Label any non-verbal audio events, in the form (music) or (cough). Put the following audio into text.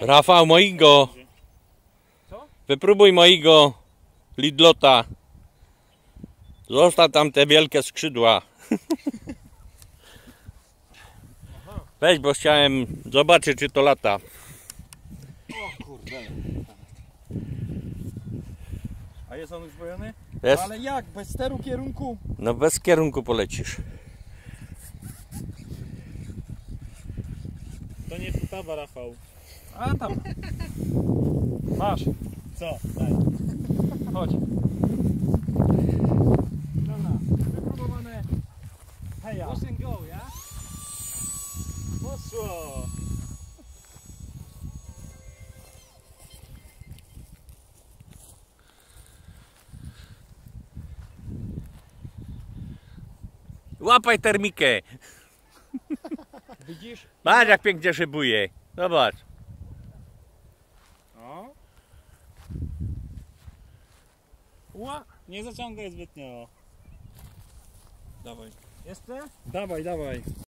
Rafał, mojego. Co? Wypróbuj mojego Lidlota. Zostaw tam te wielkie skrzydła. (laughs) Weź, bo chciałem zobaczyć, czy to lata. O kurde. A jest on uzbrojony? Jest? Ale jak? Bez steru kierunku? No bez kierunku polecisz. To nie futawa, Rafał. A tam. Masz. Co? Daj. Chodź. Dobra, wypróbowane. Heja. Push and go, ja? Poszło! Łapaj termikę. Widzisz? Patrz jak pięknie szybuje. Zobacz. O. Ła! Nie zaciągaj zbytnio. Dawaj. Jeszcze? Dawaj, dawaj.